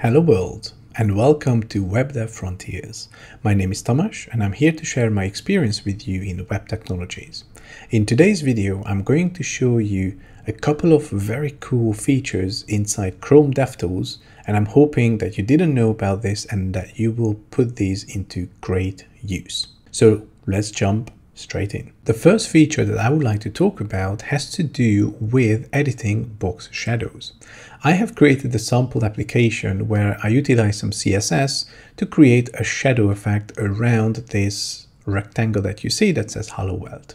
Hello world and welcome to Web Dev Frontiers. My name is Tomasz and I'm here to share my experience with you in web technologies. In today's video, I'm going to show you a couple of very cool features inside Chrome DevTools and I'm hoping that you didn't know about this and that you will put these into great use. So let's jump straight in. The first feature that I would like to talk about has to do with editing box shadows. I have created a sample application where I utilize some CSS to create a shadow effect around this rectangle that you see that says Hello World.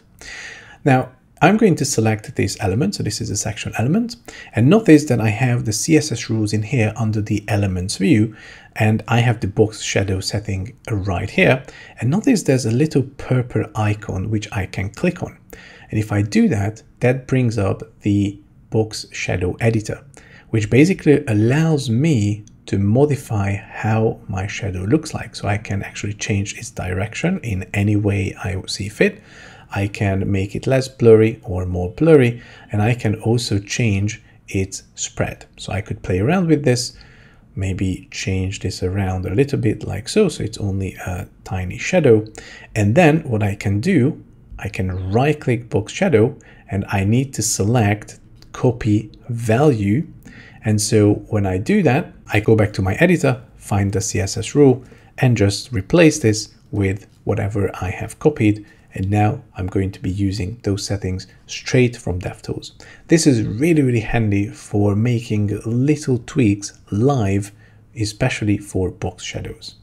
Now, I'm going to select this element. So this is a section element. And notice that I have the CSS rules in here under the elements view. And I have the box shadow setting right here. And notice there's a little purple icon which I can click on. And if I do that, that brings up the box shadow editor, which basically allows me to modify how my shadow looks like. So I can actually change its direction in any way I see fit. I can make it less blurry or more blurry, and I can also change its spread. So I could play around with this, maybe change this around a little bit like so, so it's only a tiny shadow. And then what I can do, I can right click box shadow and I need to select copy value. And so when I do that, I go back to my editor, find the CSS rule and just replace this with whatever I have copied and now I'm going to be using those settings straight from DevTools. This is really, really handy for making little tweaks live, especially for box shadows.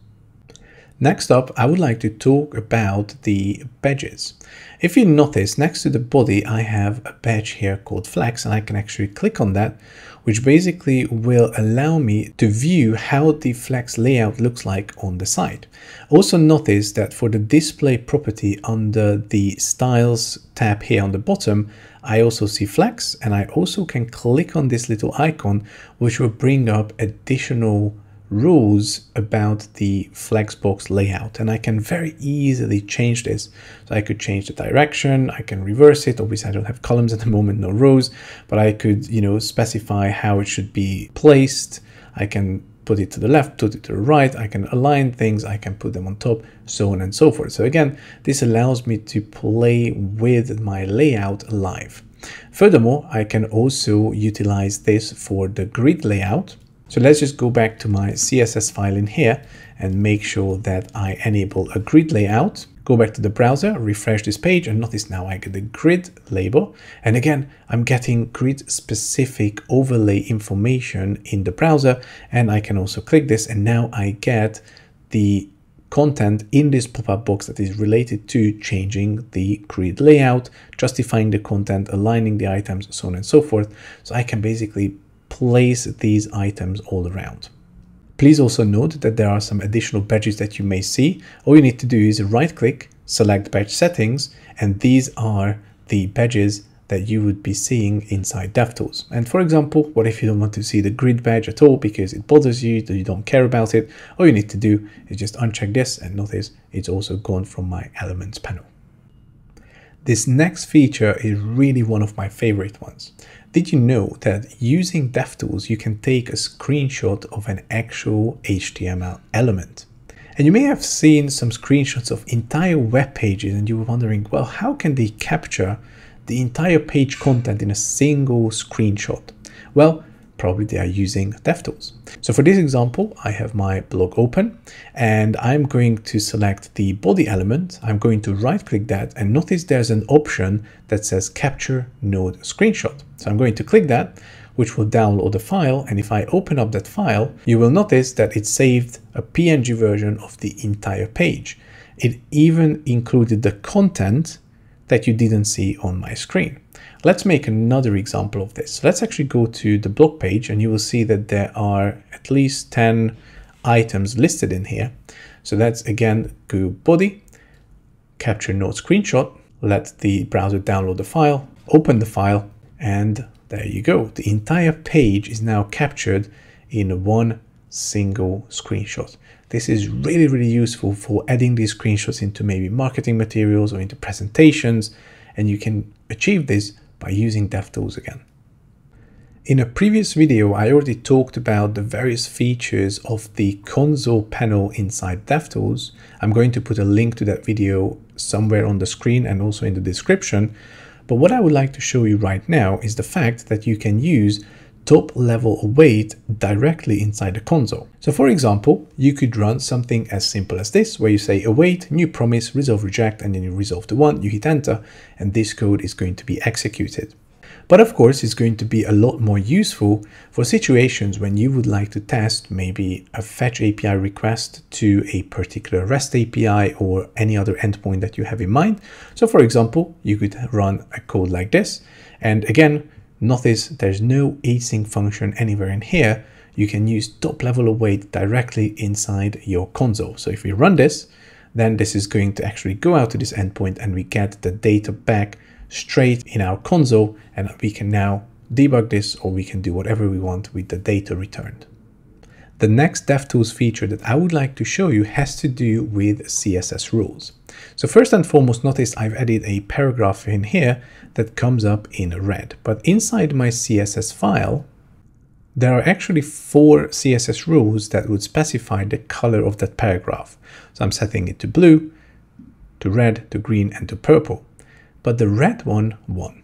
Next up, I would like to talk about the badges. If you notice, next to the body, I have a badge here called Flex, and I can actually click on that, which basically will allow me to view how the Flex layout looks like on the site. Also notice that for the display property under the Styles tab here on the bottom, I also see Flex, and I also can click on this little icon, which will bring up additional rules about the flexbox layout and I can very easily change this. So I could change the direction, I can reverse it. Obviously I don't have columns at the moment, no rows, but I could, you know, specify how it should be placed. I can put it to the left, put it to the right, I can align things, I can put them on top, so on and so forth. So again, this allows me to play with my layout live. Furthermore, I can also utilize this for the grid layout. So let's just go back to my CSS file in here and make sure that I enable a grid layout. Go back to the browser, refresh this page, and notice now I get the grid label. And again, I'm getting grid specific overlay information in the browser. And I can also click this, and now I get the content in this pop-up box that is related to changing the grid layout, justifying the content, aligning the items, so on and so forth. So I can basically place these items all around. Please also note that there are some additional badges that you may see. All you need to do is right click, select badge settings, and these are the badges that you would be seeing inside DevTools. And for example, what if you don't want to see the grid badge at all because it bothers you, that you don't care about it? All you need to do is just uncheck this and notice it's also gone from my elements panel. This next feature is really one of my favorite ones. Did you know that using DevTools, you can take a screenshot of an actual HTML element? And you may have seen some screenshots of entire web pages and you were wondering, well, how can they capture the entire page content in a single screenshot? Well, probably they are using DevTools. So for this example, I have my blog open and I'm going to select the body element. I'm going to right click that and notice there's an option that says capture node screenshot. So I'm going to click that, which will download the file. And if I open up that file, you will notice that it saved a PNG version of the entire page. It even included the content that you didn't see on my screen. Let's make another example of this. Let's actually go to the blog page and you will see that there are at least 10 items listed in here. So that's again, go body, capture node screenshot, let the browser download the file, open the file, and there you go. The entire page is now captured in one single screenshot. This is really, really useful for adding these screenshots into maybe marketing materials or into presentations. And you can achieve this by using DevTools again. In a previous video, I already talked about the various features of the console panel inside DevTools. I'm going to put a link to that video somewhere on the screen and also in the description. But what I would like to show you right now is the fact that you can use top level await directly inside the console. So for example, you could run something as simple as this, where you say await, new promise, resolve reject, and then you resolve the one, you hit enter, and this code is going to be executed. But of course, it's going to be a lot more useful for situations when you would like to test maybe a fetch API request to a particular REST API or any other endpoint that you have in mind. So for example, you could run a code like this. And again, notice there's no async function anywhere in here. You can use top level await directly inside your console. So if we run this, then this is going to actually go out to this endpoint and we get the data back straight in our console and we can now debug this or we can do whatever we want with the data returned. The next DevTools feature that I would like to show you has to do with CSS rules. So first and foremost, notice I've added a paragraph in here that comes up in red, but inside my CSS file, there are actually four CSS rules that would specify the color of that paragraph. So I'm setting it to blue, to red, to green, and to purple but the red one won.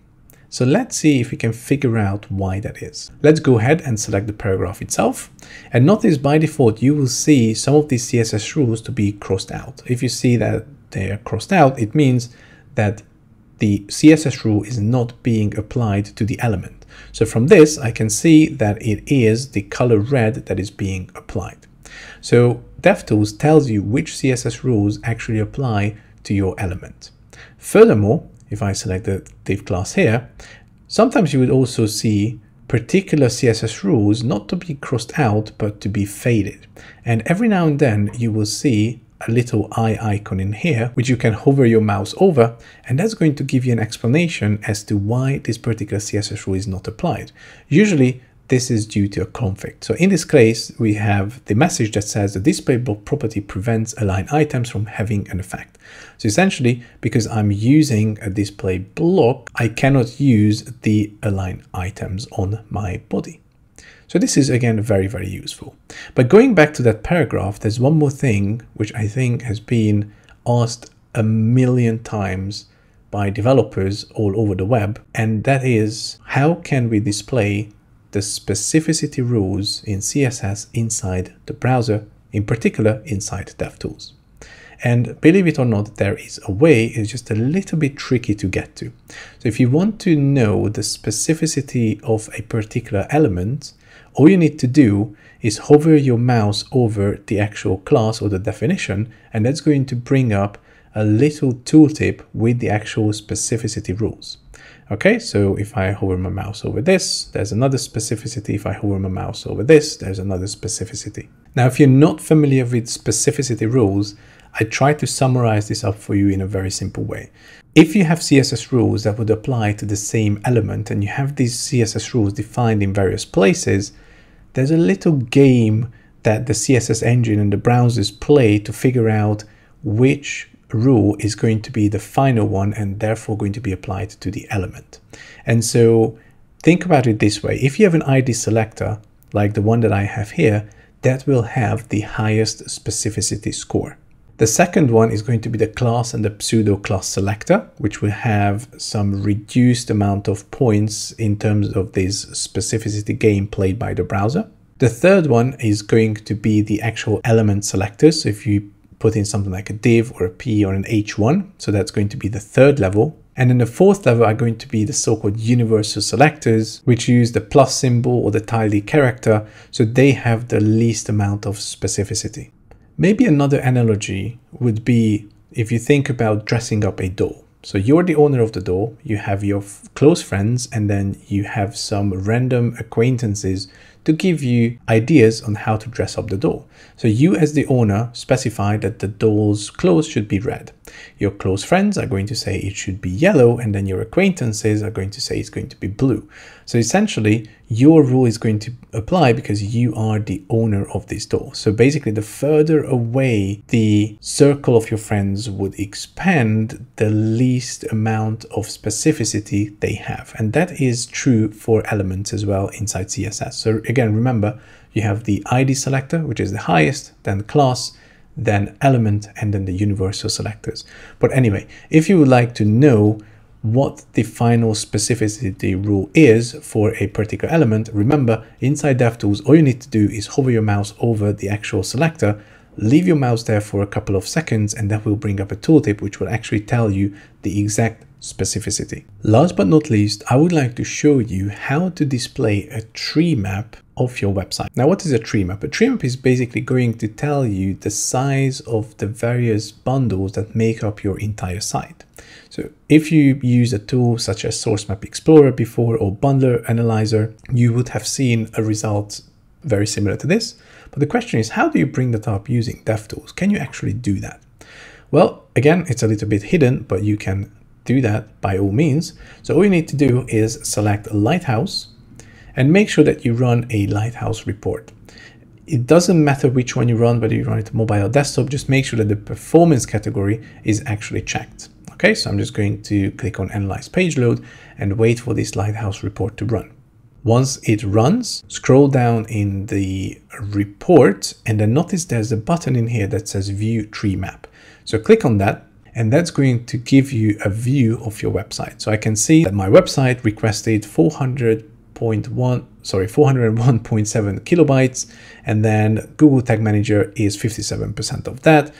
So let's see if we can figure out why that is. Let's go ahead and select the paragraph itself. And notice by default, you will see some of these CSS rules to be crossed out. If you see that they are crossed out, it means that the CSS rule is not being applied to the element. So from this, I can see that it is the color red that is being applied. So DevTools tells you which CSS rules actually apply to your element. Furthermore, if I select the div class here, sometimes you would also see particular CSS rules not to be crossed out, but to be faded. And every now and then you will see a little eye icon in here, which you can hover your mouse over, and that's going to give you an explanation as to why this particular CSS rule is not applied. Usually this is due to a conflict. So in this case, we have the message that says the display block property prevents align items from having an effect. So essentially, because I'm using a display block, I cannot use the align items on my body. So this is again very, very useful. But going back to that paragraph, there's one more thing which I think has been asked a million times by developers all over the web. And that is how can we display the specificity rules in CSS inside the browser, in particular inside DevTools. And believe it or not, there is a way, it's just a little bit tricky to get to. So if you want to know the specificity of a particular element, all you need to do is hover your mouse over the actual class or the definition, and that's going to bring up a little tooltip with the actual specificity rules. Okay, so if I hover my mouse over this, there's another specificity. If I hover my mouse over this, there's another specificity. Now, if you're not familiar with specificity rules, I try to summarize this up for you in a very simple way. If you have CSS rules that would apply to the same element and you have these CSS rules defined in various places, there's a little game that the CSS engine and the browsers play to figure out which rule is going to be the final one and therefore going to be applied to the element. And so think about it this way. If you have an ID selector, like the one that I have here, that will have the highest specificity score. The second one is going to be the class and the pseudo class selector, which will have some reduced amount of points in terms of this specificity game played by the browser. The third one is going to be the actual element selectors. So if you put in something like a div or a p or an h1. So that's going to be the third level. And then the fourth level are going to be the so-called universal selectors, which use the plus symbol or the tilde character. So they have the least amount of specificity. Maybe another analogy would be if you think about dressing up a doll. So you're the owner of the door, you have your close friends, and then you have some random acquaintances to give you ideas on how to dress up the door. So you as the owner specify that the door's clothes should be red. Your close friends are going to say it should be yellow, and then your acquaintances are going to say it's going to be blue. So essentially, your rule is going to apply because you are the owner of this door. So basically, the further away the circle of your friends would expand, the least amount of specificity they have. And that is true for elements as well inside CSS. So again, remember, you have the ID selector, which is the highest, then class, then element, and then the universal selectors. But anyway, if you would like to know what the final specificity rule is for a particular element, remember inside DevTools, all you need to do is hover your mouse over the actual selector, leave your mouse there for a couple of seconds, and that will bring up a tooltip which will actually tell you the exact specificity. Last but not least, I would like to show you how to display a tree map of your website. Now, what is a tree map? A tree map is basically going to tell you the size of the various bundles that make up your entire site. So if you use a tool such as Source Map Explorer before or Bundler Analyzer, you would have seen a result very similar to this. But the question is, how do you bring that up using DevTools? Can you actually do that? Well, again, it's a little bit hidden, but you can do that by all means. So all you need to do is select Lighthouse and make sure that you run a Lighthouse report. It doesn't matter which one you run, whether you run it mobile or desktop, just make sure that the performance category is actually checked. Okay, so I'm just going to click on Analyze Page Load and wait for this Lighthouse report to run. Once it runs, scroll down in the report and then notice there's a button in here that says View Tree Map. So click on that and that's going to give you a view of your website. So I can see that my website requested 400.1, sorry, 401.7 kilobytes, and then Google Tag Manager is 57% of that.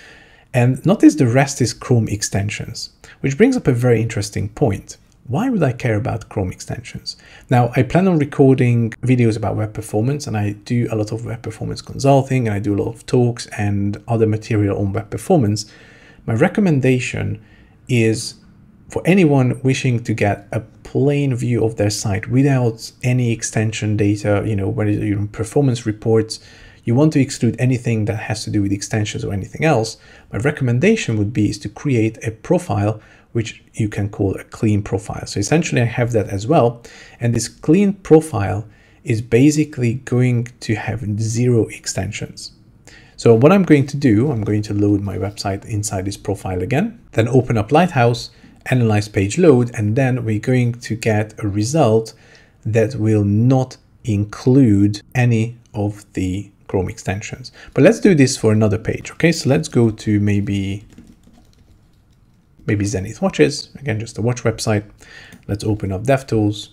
And notice the rest is Chrome extensions, which brings up a very interesting point. Why would I care about Chrome extensions? Now, I plan on recording videos about web performance and I do a lot of web performance consulting and I do a lot of talks and other material on web performance. My recommendation is for anyone wishing to get a plain view of their site without any extension data, you know, whether you're performance reports, you want to exclude anything that has to do with extensions or anything else, my recommendation would be is to create a profile which you can call a clean profile. So essentially I have that as well. And this clean profile is basically going to have zero extensions. So what I'm going to do, I'm going to load my website inside this profile again, then open up Lighthouse, analyze page load, and then we're going to get a result that will not include any of the Chrome extensions. But let's do this for another page. Okay, so let's go to maybe maybe Zenith watches, again, just a watch website. Let's open up DevTools,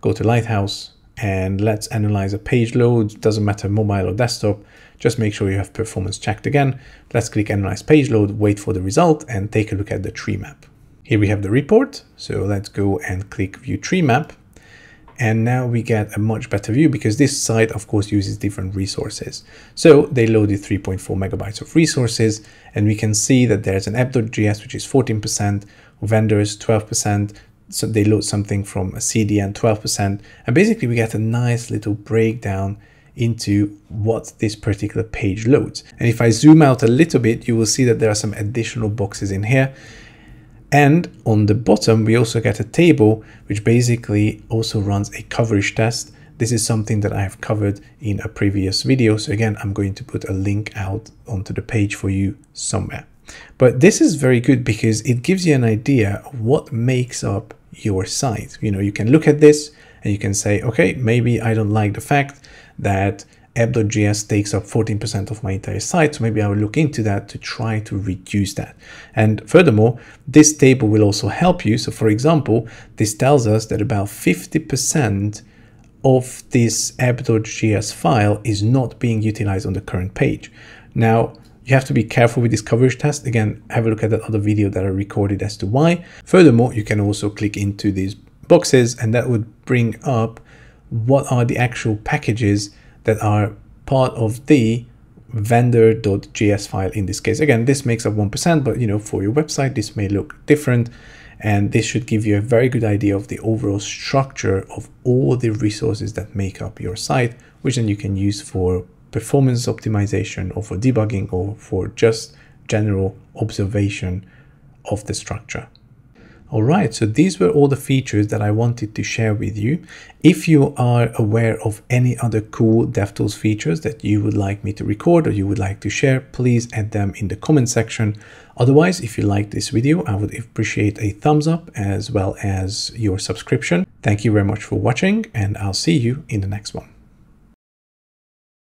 go to Lighthouse, and let's analyze a page load. Doesn't matter mobile or desktop. Just make sure you have performance checked again. Let's click Analyze Page Load, wait for the result, and take a look at the tree map. Here we have the report. So let's go and click View Tree Map. And now we get a much better view because this site, of course, uses different resources. So they loaded 3.4 megabytes of resources, and we can see that there's an app.js, which is 14%, vendors 12%, so they load something from a CDN 12%. And basically we get a nice little breakdown into what this particular page loads. And if I zoom out a little bit, you will see that there are some additional boxes in here. And on the bottom, we also get a table, which basically also runs a coverage test. This is something that I have covered in a previous video. So again, I'm going to put a link out onto the page for you somewhere. But this is very good because it gives you an idea of what makes up your site. You know, you can look at this and you can say, okay, maybe I don't like the fact that app.js takes up 14% of my entire site. So maybe I will look into that to try to reduce that. And furthermore, this table will also help you. So for example, this tells us that about 50% of this app.js file is not being utilized on the current page. Now, you have to be careful with this coverage test. Again, have a look at that other video that I recorded as to why. Furthermore, you can also click into these boxes and that would bring up what are the actual packages that are part of the vendor.js file in this case. Again, this makes up 1%, but you know, for your website, this may look different. And this should give you a very good idea of the overall structure of all the resources that make up your site, which then you can use for performance optimization or for debugging or for just general observation of the structure. Alright, so these were all the features that I wanted to share with you. If you are aware of any other cool DevTools features that you would like me to record or you would like to share, please add them in the comment section. Otherwise, if you like this video, I would appreciate a thumbs up as well as your subscription. Thank you very much for watching and I'll see you in the next one.